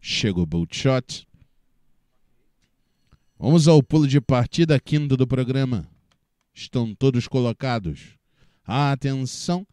Chega o Bullshot. Vamos ao pulo de partida quinto do programa. Estão todos colocados. Atenção!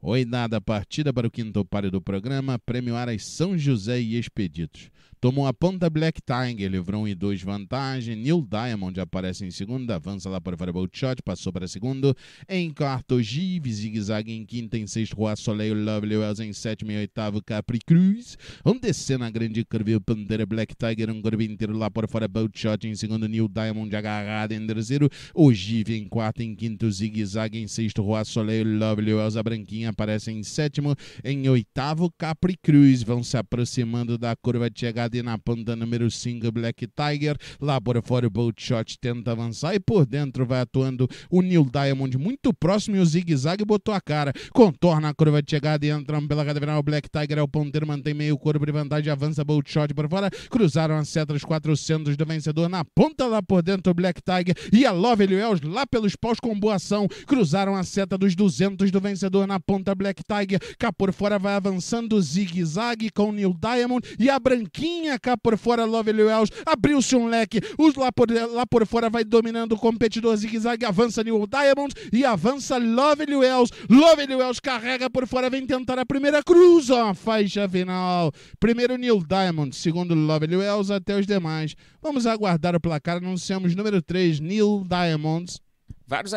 Oi, dada a partida para o quinto páreo do programa. Prêmio Aras São José e Expeditos. Tomou a ponta Black Tiger, livrou um e dois vantagem. Neil Diamond aparece em segundo, avança lá para o Shot, passou para segundo. Em quarto, Give, zigue-zague em quinta, em sexto, Rua Soleil, Lovely Wells em sétimo e oitavo, Capri Cruz. Vamos descer na grande curva, Pantera Black Tiger, um curva inteiro lá por fora, Shot em segundo, Neil Diamond agarrado em terceiro. O Give em quarto, em quinto, zigue-zague em sexto, Rua Soleil, Lovely Wells, a branquinha aparece em sétimo. Em oitavo, Capri Cruz. Vão se aproximando da curva de chegada na ponta número 5, Black Tiger. Lá por fora o Bolt Shot tenta avançar e por dentro vai atuando o Neil Diamond muito próximo e o Zig Zag botou a cara. Contorna a curva de chegada e entram pela cadeira. O Black Tiger é o ponteiro, mantém meio corpo de vantagem, avança Bolt Shot por fora. Cruzaram as setas 400 do vencedor na ponta lá por dentro o Black Tiger e a Love Wells lá pelos paus com boa ação. Cruzaram a seta dos 200 do vencedor na ponta Black Tiger. Cá por fora vai avançando o Zig Zag com o Neil Diamond e a branquinha cá por fora, Lovely Wells, abriu-se um leque, os lá por, lá por fora vai dominando o competidor. Zigue-zague, avança New Diamond e avança Lovely Wells, Lovely Wells carrega por fora, vem tentar a primeira, cruza a faixa final, primeiro Neil Diamond, segundo Lovely Wells, até os demais, vamos aguardar o placar, anunciamos número 3, Neil Diamonds. Vários